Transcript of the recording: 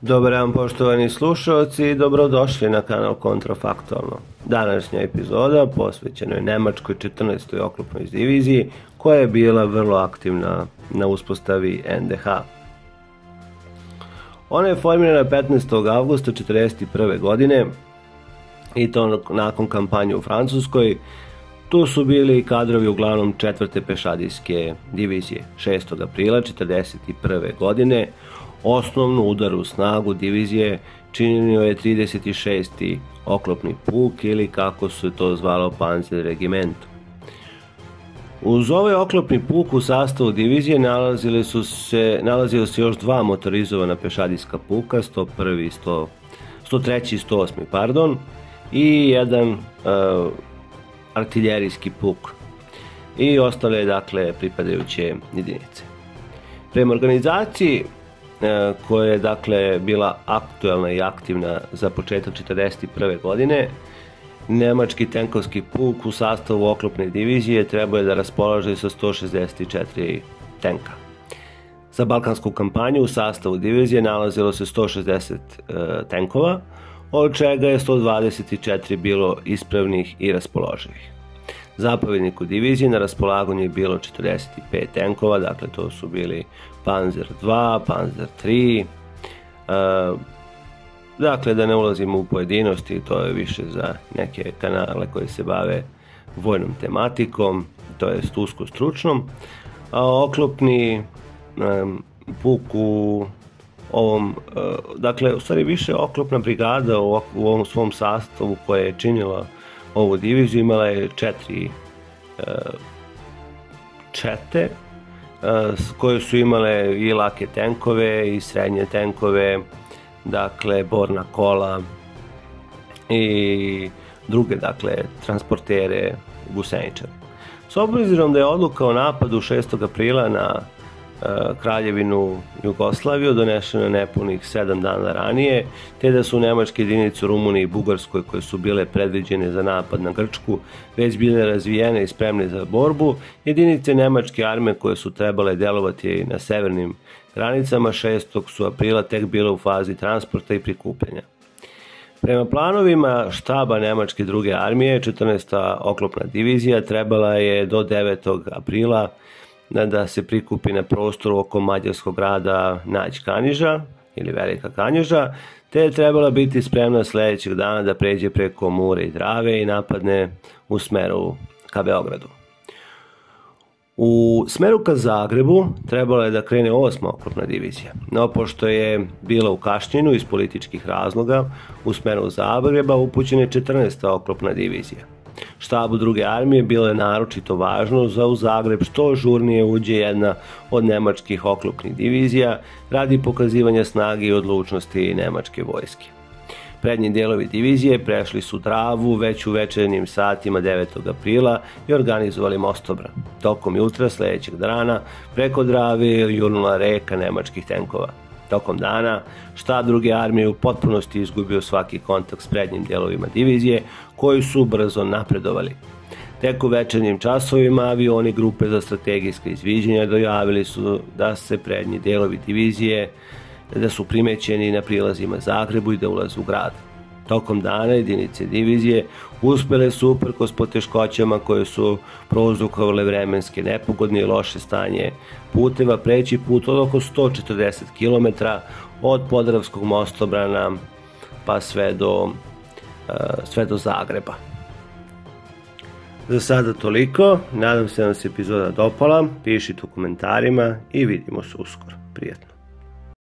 Dobar dan poštovani slušalci i dobrodošli na kanal Kontrafaktualno. Današnja epizoda posvećena je Nemačkoj 14. oklopnoj diviziji koja je bila vrlo aktivna na uspostavi NDH. Ona je formirana 15. avgusta 1941. godine i to nakon kampanje u Francuskoj. Tu su bili kadrovi uglavnom četvrte pešadijske divizije. 6. aprila 1941. godine Osnovnu udaru snagu divizije činio je 36. oklopni puk ili kako se to zvalo Panzer regiment. Uz ovaj oklopni puk u sastavu divizije nalazili su se, nalazio se još dva motorizovana pešadijska puka, 101. i 100, 103. i 108. pardon, i jedan uh, artiljerijski puk i ostale dakle pripadajuće jedinice. Prema organizaciji koja je dakle bila aktuelna i aktivna za početak 1941. godine. Nemački tenkovski puk u sastavu oklopne divizije trebao je da raspolaže sa 164 tenka. Za balkansku kampanju u sastavu divizije nalazilo se 160 e, tenkova, od čega je 124 bilo ispravnih i raspoloživih. Zapovedniku divizije na raspolaganju je bilo 45 tenkova, dakle to su bili Panzer 2, Panzer 3, uh, dakle da ne ulazimo u pojedinosti, to je više za neke kanale koji se bave vojnom tematikom, to je usko stručnom, a oklopni um, puk u ovom, uh, dakle, u stvari više oklopna brigada u, u ovom svom sastavu koja je činila ovu diviziju imala je četiri uh, čete uh, koje su imale i lake tenkove i srednje tenkove, dakle borna kola i druge dakle transportere guseničare. S obzirom da je odluka o napadu 6. aprila na E, kraljevinu Jugoslaviju donešeno nepunih sedam dana ranije, te da su nemačke jedinice u Rumuniji i Bugarskoj koje su bile predviđene za napad na Grčku već bile razvijene i spremne za borbu, jedinice nemačke arme koje su trebale delovati na severnim granicama 6. su aprila tek bile u fazi transporta i prikupljanja. Prema planovima štaba Nemačke druge armije, 14. oklopna divizija trebala je do 9. aprila da se prikupi na prostoru oko mađarskog grada Nać Kaniža ili Velika Kanjiža, te je trebala biti spremna sledećeg dana da pređe preko Mure i Drave i napadne u smeru ka Beogradu. U smeru ka Zagrebu trebala je da krene osma oklopna divizija, no pošto je bila u kašnjenu iz političkih razloga, u smeru Zagreba upućena je 14. oklopna divizija – Štabu druge armije bilo je naročito važno za u Zagreb što žurnije uđe jedna od nemačkih oklopnih divizija radi pokazivanja snage i odlučnosti nemačke vojske. Prednji delovi divizije prešli su Dravu već u večernjim satima 9. aprila i organizovali mostobran. Tokom jutra sledećeg dana preko Drave jurnula reka nemačkih tenkova. Tokom dana štab druge armije u potpunosti izgubio svaki kontakt s prednjim delovima divizije koji su brzo napredovali. Tek u večernjim časovima avioni grupe za strategijske izviđenja dojavili su da se prednji delovi divizije da su primećeni na prilazima Zagrebu i da ulaze u grad. Tokom dana jedinice divizije uspele su uprkos poteškoćama koje su prouzrokovale vremenske nepogodne i loše stanje puteva preći put od oko 140 km od Podravskog mostobrana pa sve do, e, sve do Zagreba. Za sada toliko, nadam se da vam se epizoda dopala, pišite u komentarima i vidimo se uskoro. Prijetno.